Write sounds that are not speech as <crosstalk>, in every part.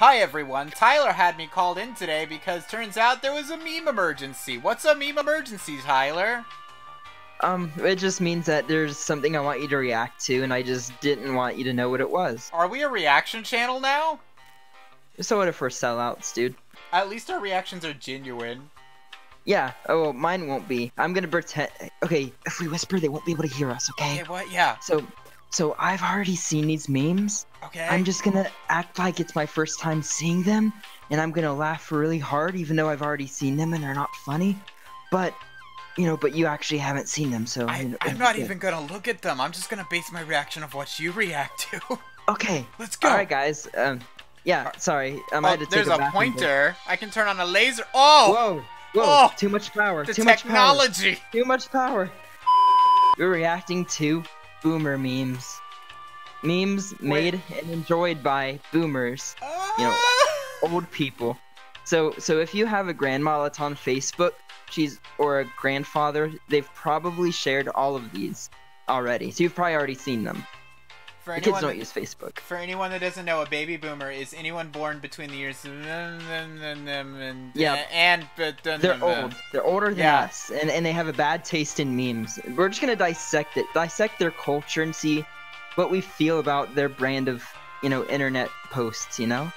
Hi everyone, Tyler had me called in today because turns out there was a meme emergency. What's a meme emergency, Tyler? Um, it just means that there's something I want you to react to, and I just didn't want you to know what it was. Are we a reaction channel now? So what if we're sellouts, dude? At least our reactions are genuine. Yeah, oh, mine won't be. I'm gonna pretend. Okay, if we whisper, they won't be able to hear us, okay? Okay, what? Yeah. So, so I've already seen these memes. Okay. I'm just gonna act like it's my first time seeing them, and I'm gonna laugh really hard, even though I've already seen them and they're not funny. But, you know, but you actually haven't seen them, so. I, you know, I'm not yeah. even gonna look at them. I'm just gonna base my reaction of what you react to. <laughs> Okay. Let's go. All right, guys. Um, yeah. Sorry, I might Oh, have to take there's a a pointer. I can turn on a laser. Oh, Whoa! Whoa! Oh! Too much power. the Too much power. technology. Too much power. We're reacting to boomer memes. Memes made and enjoyed by boomers, You know, ah! old people. So, so if you have a grandma that's on Facebook, she's or a grandfather, they've probably shared all of these already. So you've probably already seen them. For The kids anyone, don't use Facebook. for anyone that doesn't know, a baby boomer is anyone born between the years Yeah. and but They're old. They're older than Yeah. us, and, and they have a bad taste in memes. We're just gonna dissect it, dissect their culture, and see what we feel about their brand of, you know, internet posts. You know,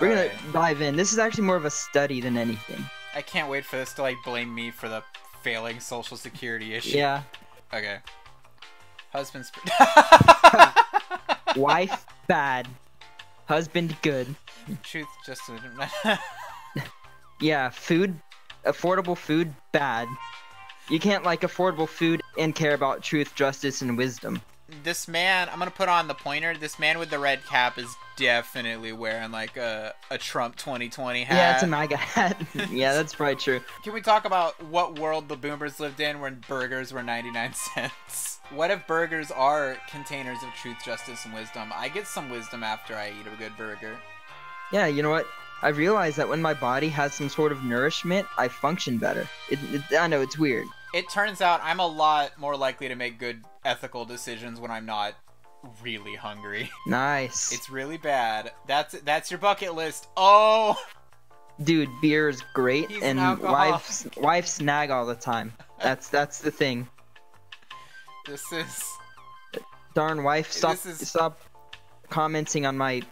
we're gonna Alright. dive in. This is actually more of a study than anything. I can't wait for this to like blame me for the failing social security issue. Yeah, Okay. Husband's. <laughs> <laughs> wife bad, husband good. Truth, just. <laughs> Yeah, food, affordable food bad. You can't like affordable food and care about truth, justice, and wisdom. This man, I'm gonna put on the pointer. This man with the red cap is definitely wearing like a, a Trump 2020 hat. Yeah, it's a MAGA hat. <laughs> yeah, that's probably true. Can we talk about what world the boomers lived in when burgers were 99 cents? What if burgers are containers of truth, justice, and wisdom? I get some wisdom after I eat a good burger. Yeah, you know what? I realized that when my body has some sort of nourishment, I function better. It, it, I know it's weird. It turns out I'm a lot more likely to make good ethical decisions when I'm not really hungry. <laughs> Nice, It's really bad. That's that's your bucket list. Oh, dude. Beer is great, He's and alcoholic. wives wives snag all the time. That's that's the thing. this is Darn wife, stop is- stop commenting on my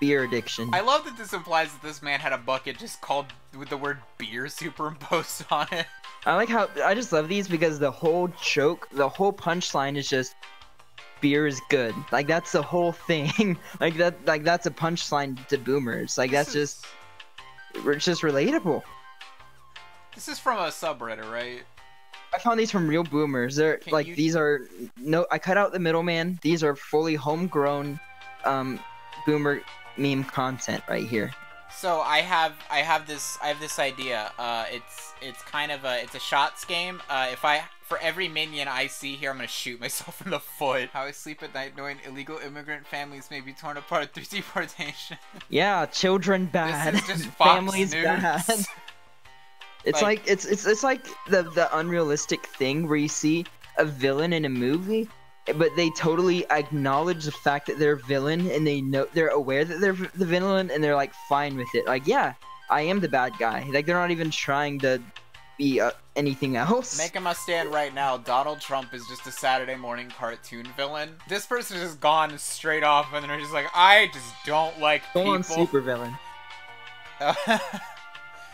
beer addiction. I love that this implies that this man had a bucket just called with the word beer <laughs> superimposed on it. I like how I just love these because the whole joke, the whole punchline is just beer is good. Like that's the whole thing. <laughs> like that like that's a punchline to boomers. Like that's This just it's just relatable. This is from a subreddit, right? I found these from real boomers. They're Can like you- these are no I cut out the middleman. These are fully homegrown um boomer meme content right here. So I have I have this I have this idea. Uh, it's it's kind of a it's a shots game. Uh, if I for every minion I see here, I'm gonna shoot <laughs> myself in the foot. How I sleep at night knowing illegal immigrant families may be torn apart <laughs> through deportation. Yeah, children bad. This is just <laughs> Fox Families News. bad. It's Like- like, it's it's it's like the the unrealistic thing where you see a villain in a movie, but they totally acknowledge the fact that they're a villain and they know they're aware that they're the villain and they're like fine with it. Like, yeah, I am the bad guy. Like they're not even trying to be uh, anything else. Making my stand right now, Donald Trump is just a Saturday morning cartoon villain. This person has just gone straight off and they're just like, I just don't like Go people. on, super villain. <laughs>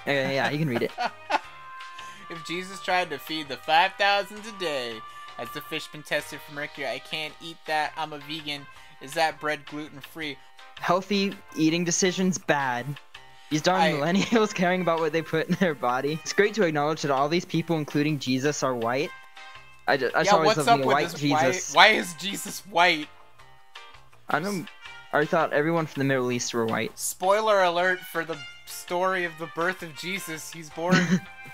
Yeah, yeah, you can read it. <laughs> if Jesus tried to feed the 5,000 a day, has the fish been tested for mercury? I can't eat that. I'm a vegan. Is that bread gluten free? Healthy eating decisions bad. These darn I- millennials <laughs> caring about what they put in their body. It's great to acknowledge that all these people, including Jesus, are white. I just, I yeah, always what's love up with white this? Jesus. Why, why is Jesus white? I don't. I thought everyone from the Middle East were white. Spoiler alert for the story of the birth of Jesus. He's born.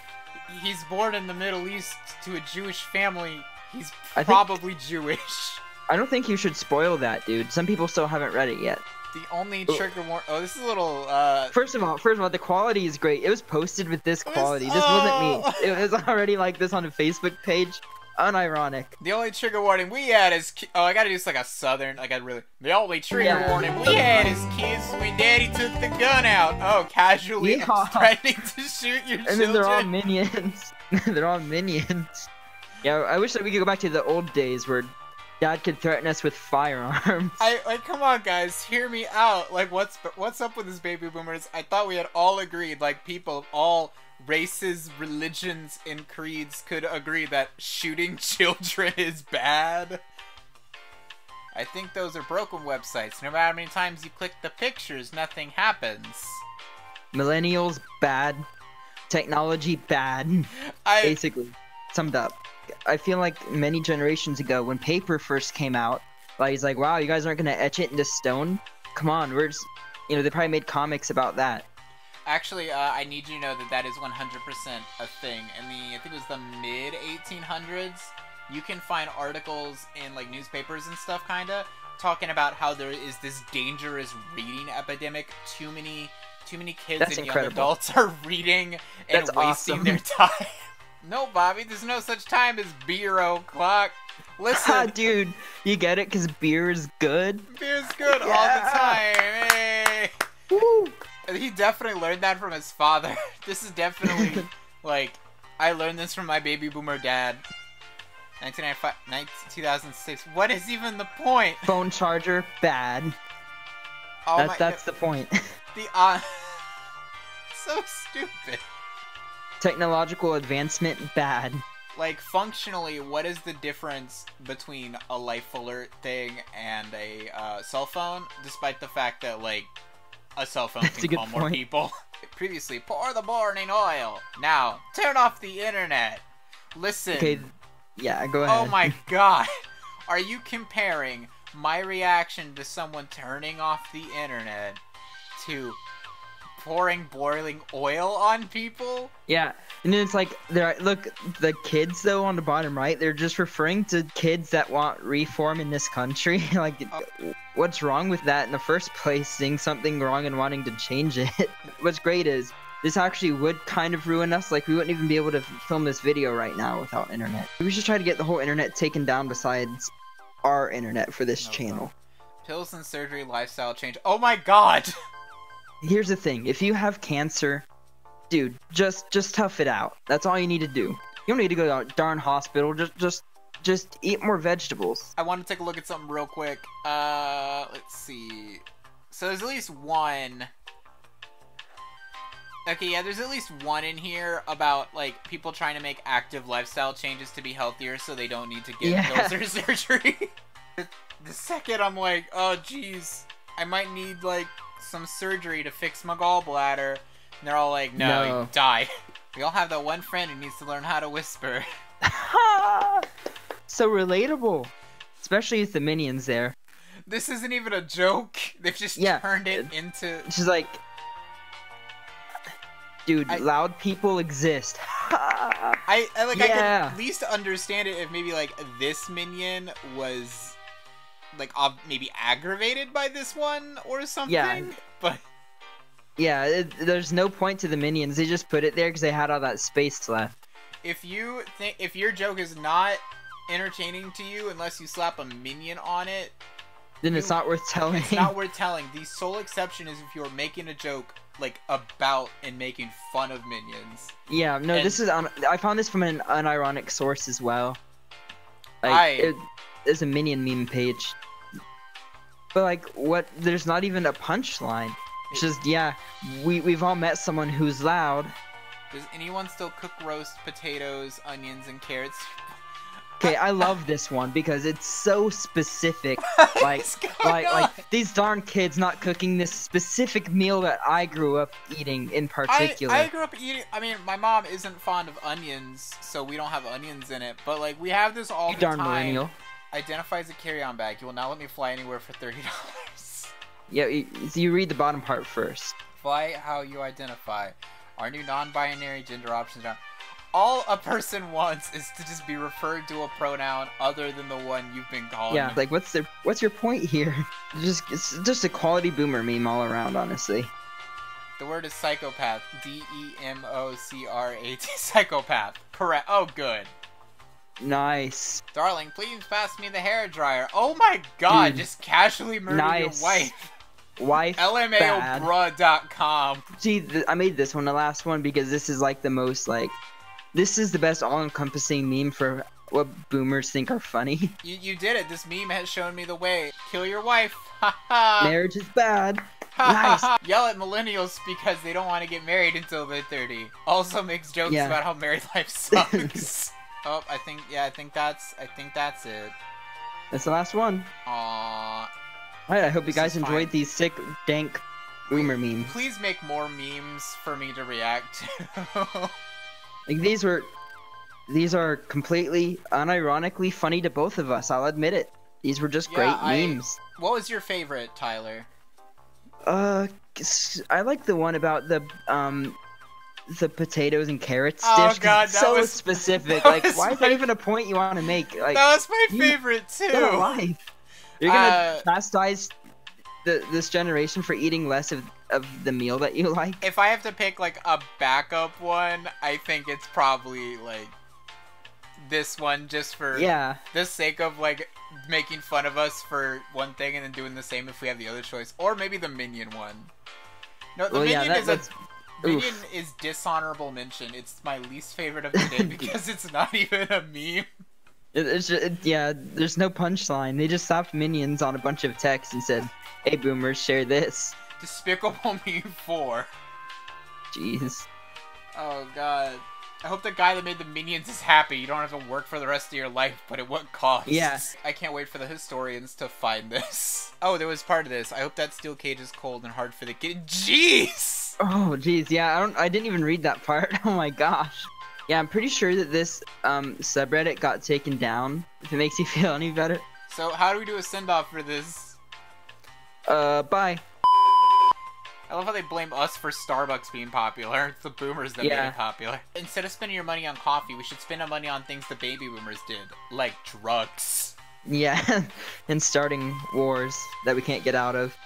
<laughs> he's born in the Middle East to a Jewish family. He's I think- probably Jewish. I don't think you should spoil that, dude. Some people still haven't read it yet. The only Oh. trigger warning. Oh, this is a little. uh... First of all, first of all, the quality is great. It was posted with this was- quality. This wasn't oh. me. It was already like this on a Facebook page. unironic. The only trigger warning we had is oh, I gotta do this like a southern. I gotta really. The only trigger Yeah. warning we had is kids when Daddy took the gun out. Oh, casually Yeah. threatening to shoot your And children. then they're all minions. <laughs> they're all minions. Yeah, I wish that we could go back to the old days where dad could threaten us with firearms. I like, come on, guys, hear me out. Like, what's what's up with this baby boomers? I thought we had all agreed, like, people of all races, religions, and creeds could agree that shooting <laughs> children is bad. I think those are broken websites. No matter how many times you click the pictures, nothing happens. Millennials bad. Technology bad. I Basically, summed up. I feel like many generations ago, when paper first came out, like he's like, "Wow, you guys aren't gonna etch it into stone? Come on, we're just." You know, they probably made comics about that. Actually, uh, I need you to know that that is 100% a thing. In the, I think it was the mid 1800s, you can find articles in like newspapers and stuff, kinda, talking about how there is this dangerous reading epidemic. Too many, too many kids That's and incredible. young adults <laughs> are reading and That's wasting awesome. their time. No, Bobby, there's no such time as beer o'clock. Ah, Listen, dude, you get it? Cause beer is good. beer's good all the time. Hey. Woo! He definitely learned that from his father. <laughs> This is definitely <laughs> like I learned this from my baby boomer dad. 1995, 19, 2006. What is even the point? Phone charger bad. Oh that's my, that's the point. the <laughs> uh, so stupid. Technological advancement bad. Like functionally, what is the difference between a life alert thing and a uh, cell phone? Despite the fact that like a cell phone That's can call more point. people. <laughs> Previously, pour the burning oil. Now, turn off the internet. Listen. Okay, yeah, go ahead. Oh my <laughs> god. Are you comparing my reaction to someone turning off the internet to pouring boiling oil on people? Yeah, and then it's like they're look the kids though on the bottom right. They're just referring to kids that want reform in this country. <laughs> like, Oh. what's wrong with that in the first place? Seeing something wrong and wanting to change it. <laughs> what's great is this actually would kind of ruin us. Like, we wouldn't even be able to film this video right now without internet. We should try to get the whole internet taken down besides our internet for this No channel. Pills and surgery lifestyle change. Oh my god! <laughs> Here's the thing: if you have cancer, dude, just just tough it out. That's all you need to do. You don't need to go to a darn hospital. Just just just eat more vegetables. I want to take a look at something real quick. Uh, let's see. So there's at least one. Okay, yeah, there's at least one in here about like people trying to make active lifestyle changes to be healthier, so they don't need to get Yeah. pills <laughs> or surgery. the, the second I'm like, oh jeez, I might need like some surgery to fix my gallbladder, and they're all like, no, No. you die. <laughs> We all have that one friend who needs to learn how to whisper. <laughs> so relatable, especially with the minions there. This isn't even a joke. They've just Yeah. turned it into She's like, dude, I- loud people exist. I, I like I Yeah. could at least understand it if maybe like this minion was like ob- maybe aggravated by this one or something. Yeah. But yeah, it, there's no point to the minions. They just put it there because they had all that space left. if you think if your joke is not entertaining to you unless you slap a minion on it, Then it's not worth telling. it's not <laughs> worth telling. The sole exception is if you're making a joke like about and making fun of minions. Yeah, no, And- this is on. I found this from an unironic source as well. Like, I- it, there's a minion meme page. But like, what? There's not even a punchline. It's just yeah, we we've all met someone who's loud. Does anyone still cook roast potatoes, onions, and carrots? Okay, I <laughs> love this one because it's so specific. <laughs> Like, like, on? like these darn kids not cooking this specific meal that I grew up eating in I, particular. I grew up eating. I mean, my mom isn't fond of onions, so we don't have onions in it. But like, we have this all you the darn time. millennial. Identify as a carry-on bag. You will not let me fly anywhere for thirty <laughs> dollars. Yeah, you, you read the bottom part first. fly how you identify. Our new non-binary gender options are. All a person wants is to just be referred to a pronoun other than the one you've been calling. Yeah, like what's the what's your point here? <laughs> Just it's just a quality boomer meme all around, honestly. The word is psychopath. D E M O C R A T. <laughs> Psychopath. Correct. Oh, good. Nice. Darling, please pass me the hair dryer. Oh my god, Dude. just casually murder Nice. your wife. Wife. LMAObruh.com. See, I made this one the last one because this is like the most like, this is the best all-encompassing meme for what boomers think are funny. <laughs> You, you did it. This meme has shown me the way. Kill your wife. Ha ha. Marriage is bad. Nice. Yell at millennials because they don't want to get married until they're 30. Also makes jokes Yeah. about how married <laughs> life <laughs> sucks. Oh, I think yeah, I think that's I think that's it. That's the last one. Aww. Alright, I hope you guys enjoyed fine. these sick, dank boomer memes. Please make more memes for me to react to. <laughs> Like these were, these are completely unironically funny to both of us. I'll admit it. These were just Yeah, great I- memes. what was your favorite, Tyler? Uh, I like the one about the um, the potatoes and carrots Oh, dish. God, that so was- specific. <laughs> that Like, was why is my- that even a point you want to make? Like, that was my favorite get a too. life. You're gonna Uh, chastise the this generation for eating less of of the meal that you <laughs> like. If I have to pick like a backup one, I think it's probably like this one just for Yeah, the sake of like making fun of us for one thing and then doing the same if we have the other choice, or maybe the minion one. No, the well, minion that, is a minion is dishonorable mention. It's my least favorite of the day <laughs> because it's not even a meme. It, it's ju- it, yeah, there's no punchline. They just stopped minions on a bunch of text and said, "Hey, boomers, share this." Despicable <laughs> Me Four. Jeez. Oh god. I hope the guy that made the minions is happy. You don't have to work for the rest of your life, but at what cost? Yeah. I can't wait for the historians to find this. <laughs> Oh, there was part of this. I hope that steel cage is cold and hard for the kid. Jeez! Oh, jeez. Yeah, I don't. I didn't even read that part. <laughs> Oh my gosh. Yeah, I'm pretty sure that this um subreddit got taken down. If it makes you <laughs> feel any better. So how do we do a send off for this? Uh, bye. I love how they blame us for Starbucks being popular. It's the boomers that made it popular. Instead of spending your money on coffee, we should spend our money on things the baby boomers did, like drugs. Yeah, <laughs> and starting wars that we can't get out of.